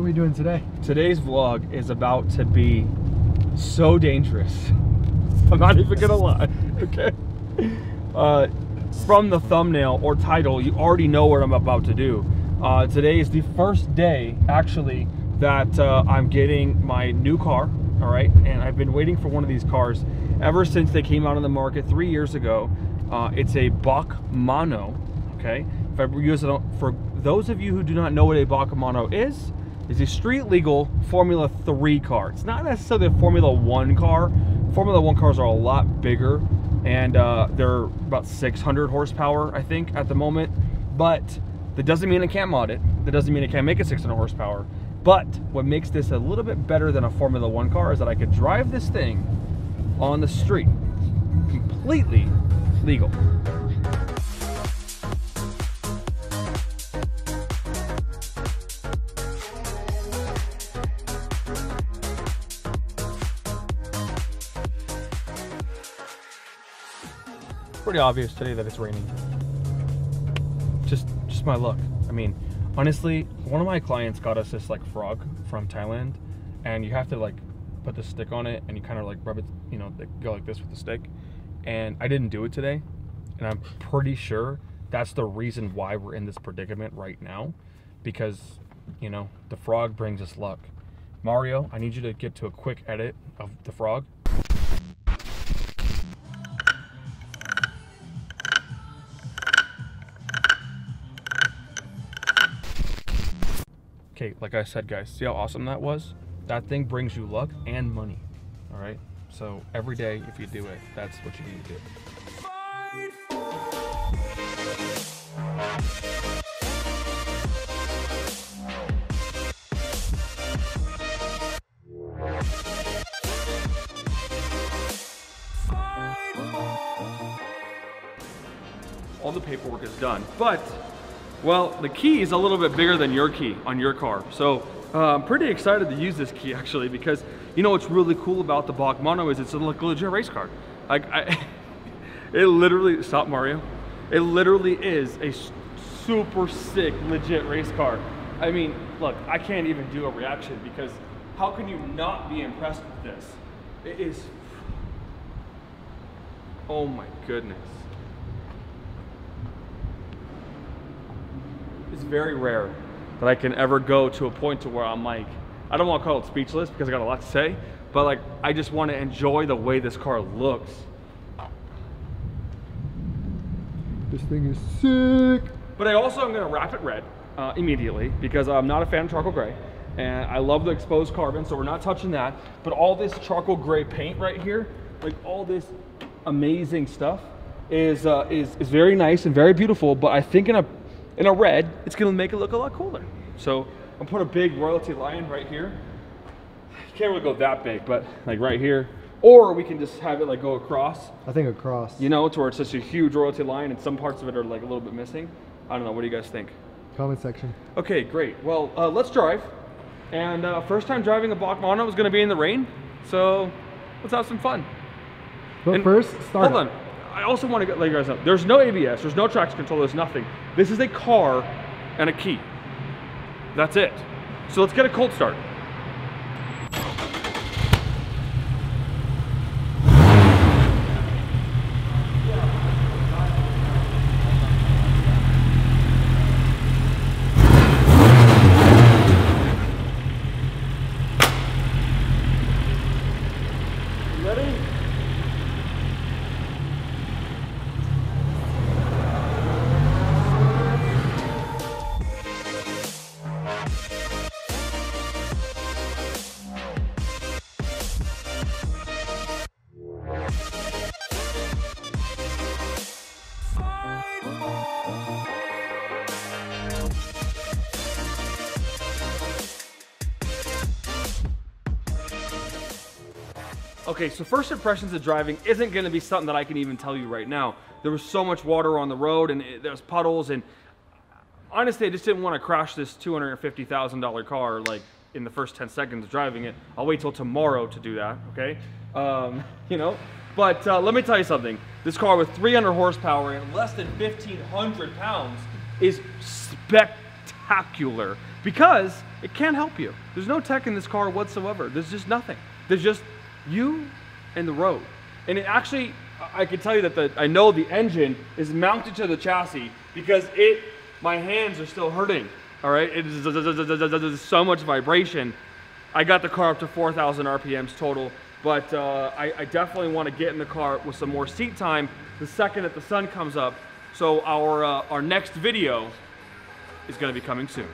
are we doing today? Today's vlog is about to be so dangerous. I'm not even gonna lie, okay? Uh, from the thumbnail or title, you already know what I'm about to do. Uh, today is the first day, actually, that uh, I'm getting my new car, all right? And I've been waiting for one of these cars ever since they came out on the market three years ago. Uh, it's a BAC Mono, okay? If I use it for those of you who do not know what a BAC Mono is, is a street legal Formula 3 car. It's not necessarily a Formula 1 car. Formula 1 cars are a lot bigger and uh, they're about 600 horsepower, I think, at the moment. But that doesn't mean I can't mod it. That doesn't mean I can't make a 600 horsepower. But what makes this a little bit better than a Formula 1 car is that I could drive this thing on the street completely legal. Pretty obvious today that it's raining. Just just my luck. I mean, honestly, one of my clients got us this like frog from Thailand and you have to like put the stick on it and you kind of like rub it, you know, they go like this with the stick. And I didn't do it today. And I'm pretty sure that's the reason why we're in this predicament right now because, you know, the frog brings us luck. Mario, I need you to get to a quick edit of the frog Okay, like I said, guys, see how awesome that was? That thing brings you luck and money, all right? So every day, if you do it, that's what you need to do. All the paperwork is done, but well, the key is a little bit bigger than your key on your car. So uh, I'm pretty excited to use this key actually because you know what's really cool about the BAC Mono is it's a legit race car. Like I, it literally, stop Mario. It literally is a super sick, legit race car. I mean, look, I can't even do a reaction because how can you not be impressed with this? It is, oh my goodness. It's very rare that I can ever go to a point to where I'm like, I don't want to call it speechless because I got a lot to say, but like I just want to enjoy the way this car looks. This thing is sick. But I also am going to wrap it red uh, immediately because I'm not a fan of charcoal gray. And I love the exposed carbon, so we're not touching that. But all this charcoal gray paint right here, like all this amazing stuff, is, uh, is, is very nice and very beautiful. But I think in a in a red, it's gonna make it look a lot cooler. So I'll put a big royalty lion right here. You can't really go that big, but like right here. Or we can just have it like go across. I think across. You know, to where it's such a huge royalty line and some parts of it are like a little bit missing. I don't know, what do you guys think? Comment section. Okay, great. Well, uh, let's drive. And uh, first time driving a BAC Mono was gonna be in the rain. So let's have some fun. But and first, start Hold up. on. I also want to let you guys know, there's no ABS, there's no traction control, there's nothing. This is a car and a key. That's it. So let's get a cold start. Okay, so first impressions of driving isn't gonna be something that I can even tell you right now. There was so much water on the road and it, there was puddles and honestly, I just didn't want to crash this $250,000 car like in the first 10 seconds of driving it. I'll wait till tomorrow to do that, okay? Um, you know, but uh, let me tell you something. This car with 300 horsepower and less than 1,500 pounds is spectacular. because it can't help you. There's no tech in this car whatsoever. There's just nothing. There's just you and the road. And it actually, I can tell you that the, I know the engine is mounted to the chassis because it, my hands are still hurting. All right, it is so much vibration. I got the car up to 4,000 RPMs total, but uh, I, I definitely want to get in the car with some more seat time the second that the sun comes up. So our uh, our next video is going to be coming soon.